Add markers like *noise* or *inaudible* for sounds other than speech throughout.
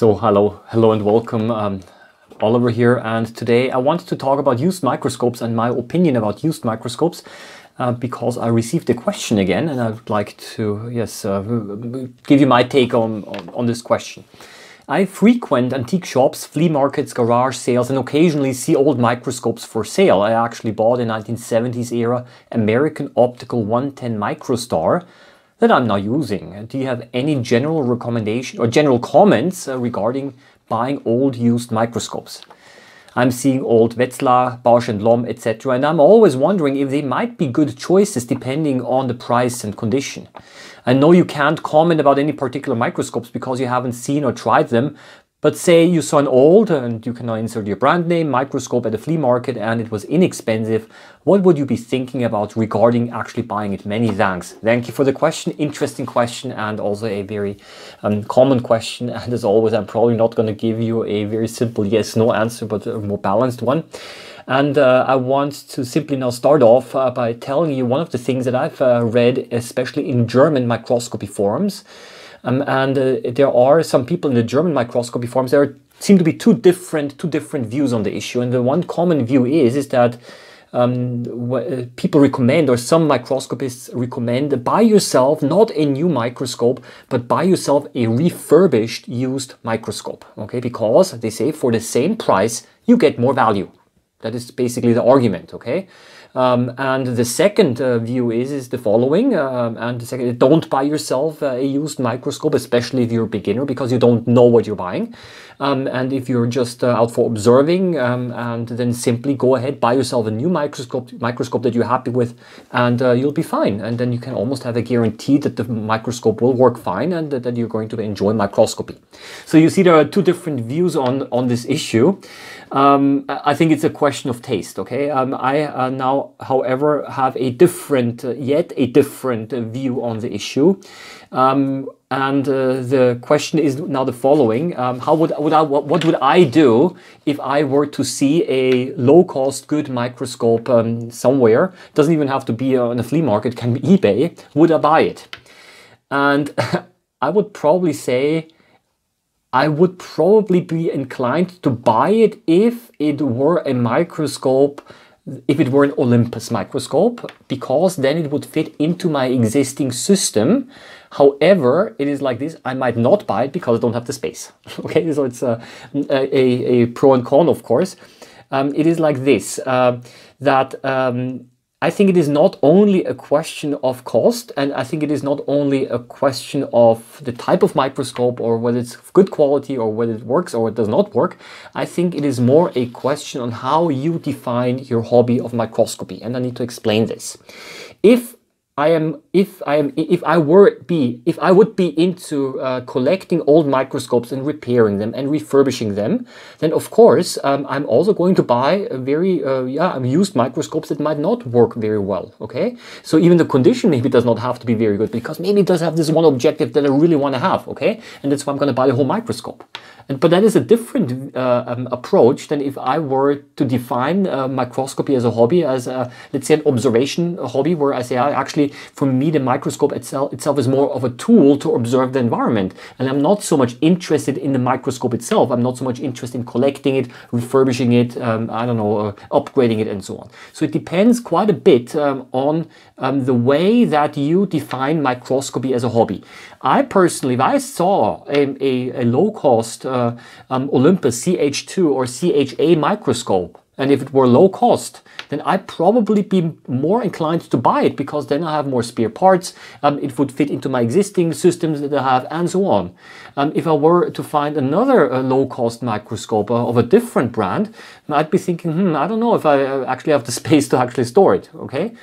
So hello, hello and welcome. Um, Oliver here and today I wanted to talk about used microscopes and my opinion about used microscopes uh, because I received a question again and I would like to yes uh, give you my take on, on, on this question. I frequent antique shops, flea markets, garage sales and occasionally see old microscopes for sale. I actually bought a 1970s era American Optical 110 Microstar that I'm now using. Do you have any general recommendation or general comments uh, regarding buying old used microscopes? I'm seeing old Wetzlar, Bausch and Lomb, etc. And I'm always wondering if they might be good choices depending on the price and condition. I know you can't comment about any particular microscopes because you haven't seen or tried them, but say you saw an old, and you can now insert your brand name, microscope at a flea market and it was inexpensive, what would you be thinking about regarding actually buying it? Many thanks. Thank you for the question. Interesting question and also a very um, common question. *laughs* And as always, I'm probably not going to give you a very simple yes, no answer, but a more balanced one. And uh, I want to simply now start off uh, by telling you one of the things that I've uh, read, especially in German microscopy forums. Um, and uh, there are some people in the German microscopy forums. There seem to be two different two different views on the issue, and the one common view is is that um, uh, people recommend, or some microscopists recommend, buy yourself not a new microscope, but buy yourself a refurbished used microscope. Okay, because they say for the same price you get more value. That is basically the argument. Okay. Um, and the second uh, view is, is the following. Uh, and the second, don't buy yourself a used microscope, especially if you're a beginner, because you don't know what you're buying. Um, and if you're just uh, out for observing, um, and then simply go ahead, buy yourself a new microscope, microscope that you're happy with, and uh, you'll be fine. And then you can almost have a guarantee that the microscope will work fine and that, you're going to enjoy microscopy. So you see there are two different views on, on this issue. Um, I think it's a question of taste, okay? Um, I uh, now, however, have a different, uh, yet a different uh, view on the issue. Um, and uh, the question is now the following: um, How would, would I, what, what, would I do if I were to see a low-cost, good microscope um, somewhere? Doesn't even have to be on a flea market; can be eBay. Would I buy it? And *laughs* I would probably say I would probably be inclined to buy it if it were a microscope, if it were an Olympus microscope, because then it would fit into my existing system. However, it is like this, I might not buy it because I don't have the space. *laughs* okay, so it's a, a, a, pro and con, of course. Um, it is like this, uh, that um, I think it is not only a question of cost, and I think it is not only a question of the type of microscope or whether it's good quality or whether it works or it does not work. I think it is more a question on how you define your hobby of microscopy, and I need to explain this. If I am if I am if I were be if I would be into uh, collecting old microscopes and repairing them and refurbishing them, then of course um, I'm also going to buy very uh, yeah used microscopes that might not work very well. Okay, so even the condition maybe does not have to be very good because maybe it does have this one objective that I really want to have. Okay, and that's why I'm going to buy the whole microscope. And, but that is a different uh, um, approach than if I were to define uh, microscopy as a hobby, as a, let's say an observation hobby, where I say I actually, for me, the microscope itself, itself is more of a tool to observe the environment. And I'm not so much interested in the microscope itself. I'm not so much interested in collecting it, refurbishing it, um, I don't know, uh, upgrading it and so on. So it depends quite a bit um, on um, the way that you define microscopy as a hobby. I personally, if I saw a, a, a low cost uh, um, Olympus CH2 or CHA microscope, and if it were low cost, then I'd probably be more inclined to buy it because then I have more spare parts. Um, it would fit into my existing systems that I have and so on. Um, if I were to find another uh, low cost microscope uh, of a different brand, I'd be thinking, hmm, I don't know if I uh, actually have the *laughs* space to actually store it. Okay.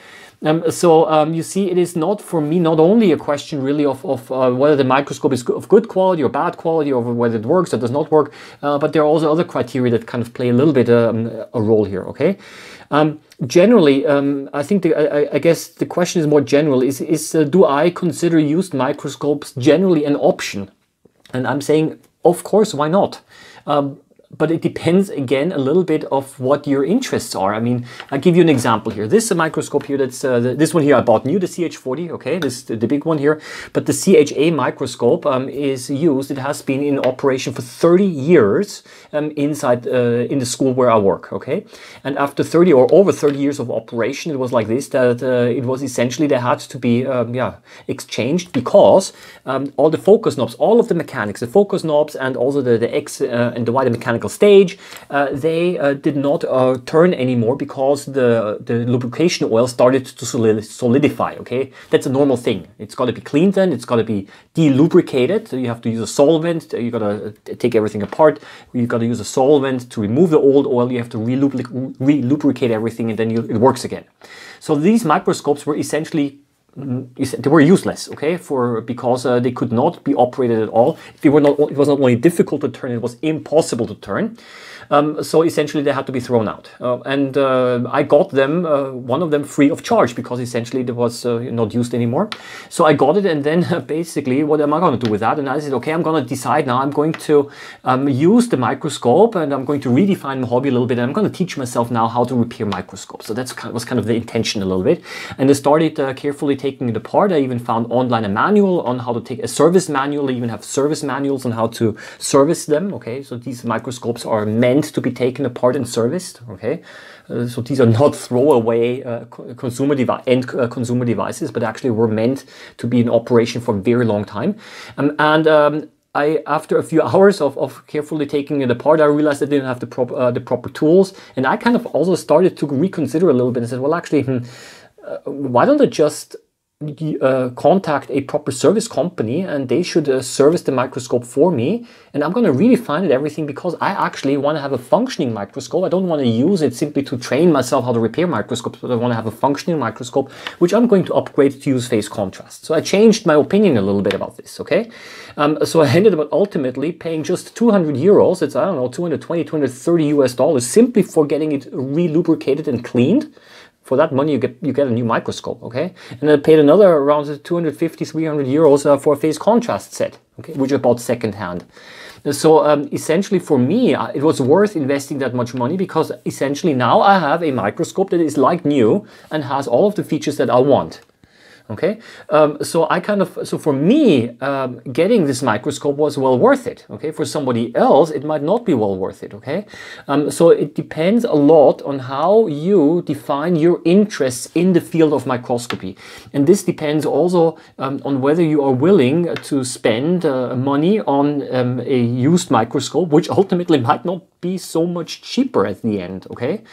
Um, so um, you see, it is not for me not only a question really of, of uh, whether the microscope is of good quality or bad quality, or whether it works or does not work, uh, but there are also other criteria that kind of play a little bit um, a role here. Okay. Um, generally, um, I think the, I, I, guess the question is more general: is is uh, do I consider used microscopes generally an option? And I'm saying, of course, why not? Um, but it depends again a little bit of what your interests are. I mean, I'll give you an example here. This is a microscope here. That's uh, the, this one here I bought new, the CH40. Okay, this the, the big one here. But the CHA microscope um, is used. It has been in operation for 30 years um, inside uh, in the school where I work. Okay, and after 30 or over 30 years of operation, it was like this. That uh, it was essentially they had to be um, yeah exchanged because um, all the focus knobs, all of the mechanics, the focus knobs, and also the the X uh, and the Y the mechanical stage, uh, they uh, did not uh, turn anymore because the, the lubrication oil started to solidify, okay? That's a normal thing. It's got to be cleaned then, it's got to be delubricated. So you have to use a solvent, you got to take everything apart, you got to use a solvent to remove the old oil, you have to re-lubricate everything and then you, it works again. So these microscopes were essentially they were useless, okay, for because uh, they could not be operated at all. Were not. It was not only difficult to turn; it was impossible to turn. Um, so essentially they had to be thrown out. Uh, and uh, I got them, uh, one of them free of charge because essentially it was uh, not used anymore. So I got it and then *laughs* basically what am I going to do with that? And I said, okay, I'm going to decide now I'm going to um, use the microscope and I'm going to redefine my hobby a little bit. And I'm going to teach myself now how to repair microscopes. So that was kind of the intention a little bit. And I started uh, carefully taking it apart. I even found online a manual on how to take a service manual. I even have service manuals on how to service them. Okay, so these microscopes are meant meant to be taken apart and serviced. Okay, uh, so these are not throwaway uh, consumer device end uh, consumer devices, but actually were meant to be in operation for a very long time. Um, and um, I, after a few *laughs* hours of, of carefully taking it apart, I realized I didn't have the, prop, uh, the proper tools. And I kind of also started to reconsider a little bit and said, well, actually, hmm, uh, why don't I just uh, contact a proper service company and they should uh, service the microscope for me and I'm going to redefine it everything because I actually want to have a functioning microscope. I don't want to use it simply to train myself how to repair microscopes, but I want to have a functioning microscope, which I'm going to upgrade to use phase contrast. So I changed my opinion a little bit about this, okay? Um, so *laughs* I ended up ultimately paying just 200 euros, it's, I don't know, 220, 230 US dollars, simply for getting it re-lubricated and cleaned for that money you get you get a new microscope okay? And I paid another around 250 300 euros uh, for a phase contrast set okay? Which I bought second hand so um, essentially for me uh, it was worth investing that much money because essentially now I have a microscope that is like new and has all of the features that I want Okay, um, so I kind of so for me, um, getting this microscope was well worth it. Okay, for somebody else, it might not be well worth it. Okay, um, so it depends a lot on how you define your interests in the field of microscopy, and this depends also um, on whether you are willing to spend uh, money on um, a used microscope, which ultimately might not be so much cheaper at the end. Okay.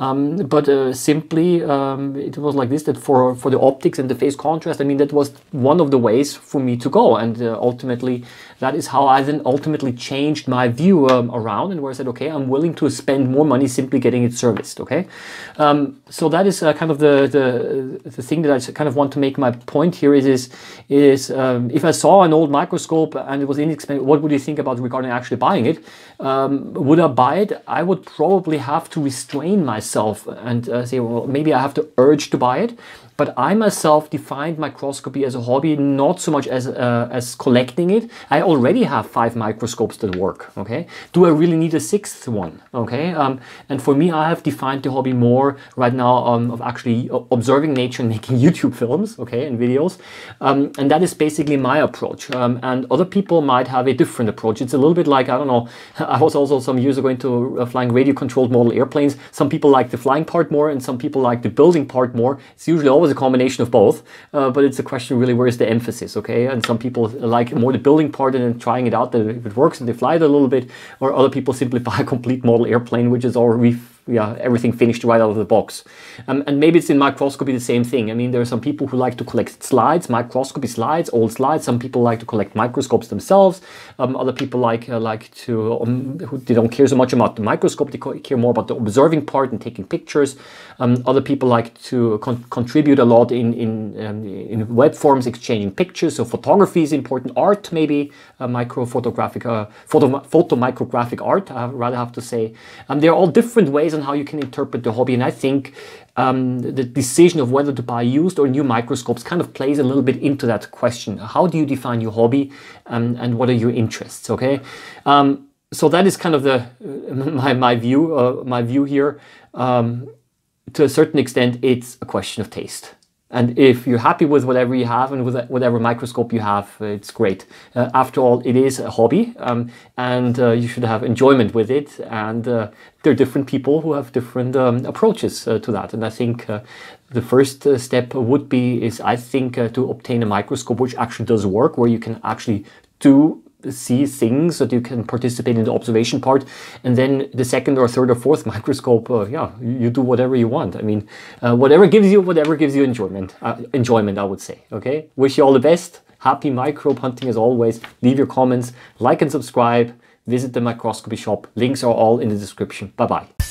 Um, but uh, simply, um, it was like this that for, for the optics and the phase contrast, I mean, that was one of the ways for me to go. And uh, ultimately, that is how I then ultimately changed my view um, around and where I said, okay, I'm willing to spend more money simply getting it serviced. Okay. Um, so that is uh, kind of the, the, the thing that I kind of want to make my point here is, is, is um, if I saw an old microscope and it was inexpensive, what would you think about regarding actually buying it? Um, would I buy it? I would probably have to restrain myself myself and uh, say, well, maybe I have to urge to buy it. But I myself defined microscopy as a hobby, not so much as, uh, as collecting it. I already have five microscopes that work, okay? Do I really need a sixth one, okay? Um, and for me, I have defined the hobby more right now um, of actually observing nature and *laughs* making YouTube films, okay, and videos. Um, and that is basically my approach. Um, and other people might have a different approach. It's a little bit like, I don't know, *laughs* I was also some years ago into uh, flying radio-controlled model airplanes. Some people like the flying part more and some people like the building part more. It's usually always a combination of both, uh, but it's a question really where is the emphasis, okay? And some people like more the building part and then trying it out that if it works and they fly it a little bit, or other people simply *laughs* buy a complete model airplane, which is already yeah, everything finished right out of the box. Um, and maybe it's in microscopy the same thing. I mean, there are some people who like to collect slides, microscopy slides, old slides. Some people like to collect microscopes themselves. Um, other people like uh, like to um, who they don't care so much about the microscope. They care more about the observing part and taking pictures. Um, other people like to con contribute a lot in in um, in web forms, exchanging pictures. So photography is important. Art maybe uh, uh, photo photo micrographic art. I rather have to say. Um, there are all different ways on how you can interpret the hobby. And I think um, the decision of whether to buy used or new microscopes kind of plays a little bit into that question. How do you define your hobby um, and what are your interests? Okay. Um, so that is kind of the *laughs* my, my view uh, my view here. Um, to a certain extent, it's a question of taste. And if you're happy with whatever you have and with whatever microscope you have, it's great. Uh, after all, it is a hobby um, and uh, you should have enjoyment with it. And uh, there are different people who have different um, approaches uh, to that. And I think uh, the first uh, step would be is I think to obtain a microscope which actually does work, where you can actually do see things that you can participate in the observation part and then the second or third or fourth *laughs* microscope uh, yeah you do whatever you want. I mean uh, whatever gives you whatever gives you enjoyment uh, enjoyment i would say okay? Wish you all the best. Happy microbe hunting as always. Leave your comments like and subscribe. Visit the microscopy shop. Links are all in the description. Bye bye